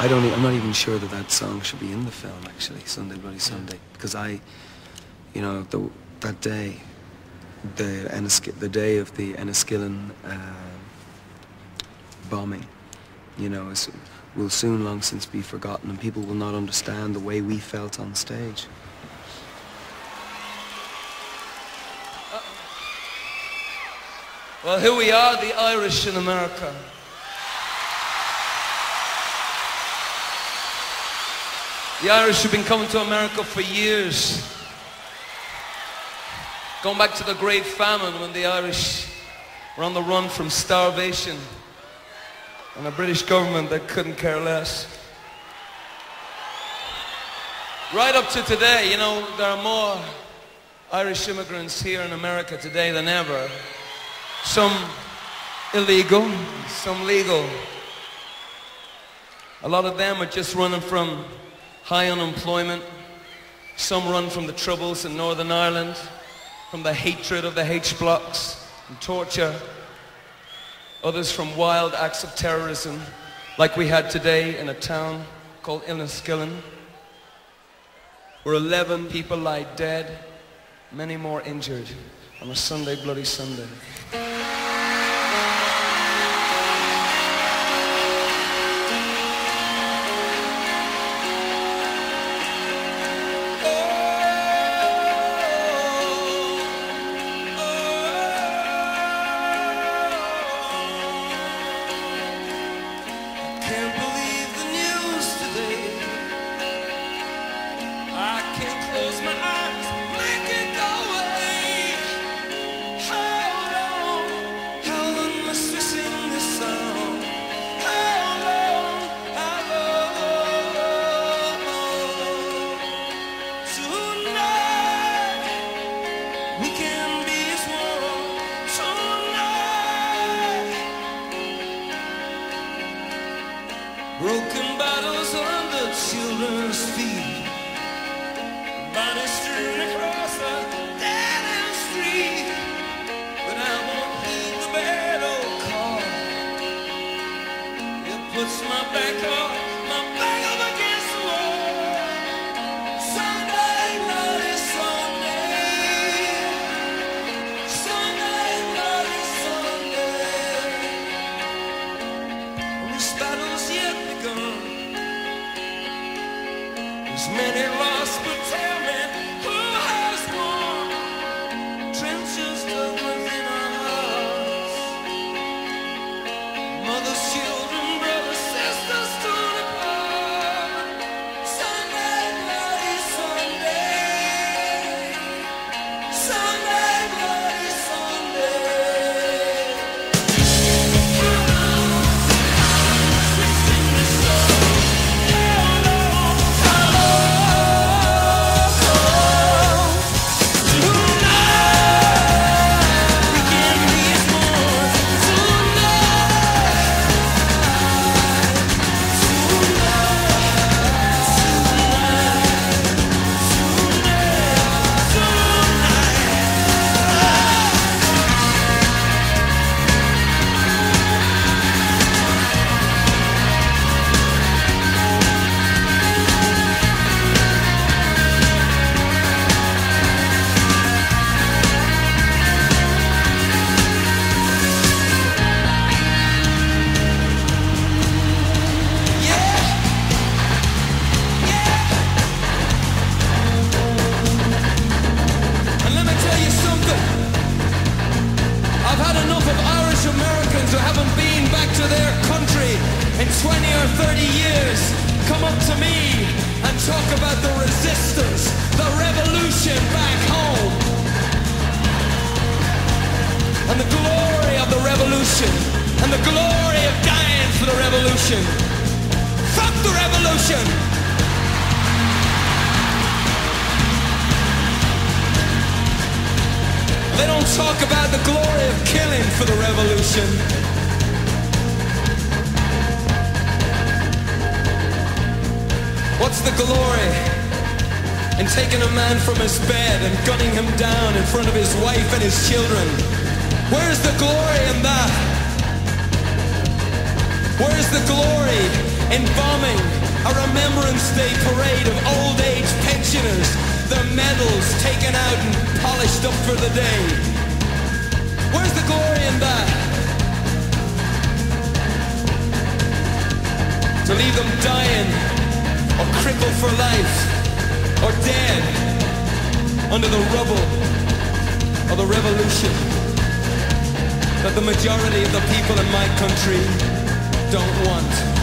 I don't. I'm not even sure that that song should be in the film. Actually, Sunday Bloody Sunday, because I, you know, the, that day, the Ennisk- the day of the Enniskillen uh, bombing, you know, is, will soon long since be forgotten, and people will not understand the way we felt on stage. Well, here we are, the Irish in America. The Irish have been coming to America for years. Going back to the Great Famine when the Irish were on the run from starvation and a British government that couldn't care less. Right up to today, you know, there are more Irish immigrants here in America today than ever. Some illegal, some legal. A lot of them are just running from high unemployment. Some run from the troubles in Northern Ireland, from the hatred of the H blocks and torture. Others from wild acts of terrorism, like we had today in a town called Enniskillen, where 11 people lie dead, many more injured on a Sunday, Bloody Sunday. Broken bottles on the children's feet. Bodies strewn across the dead end street. But I won't heed the bad old call. It puts my back up, many 30 years come up to me and talk about the resistance, the revolution back home. And the glory of the revolution. And the glory of dying for the revolution. Fuck the revolution! They don't talk about the glory of killing for the revolution. What's the glory in taking a man from his bed and gunning him down in front of his wife and his children? Where's the glory in that? Where's the glory in bombing a Remembrance Day parade of old age pensioners, their medals taken out and polished up for the day. Where's the glory in that? To leave them dying or crippled for life or dead under the rubble of the revolution that the majority of the people in my country don't want.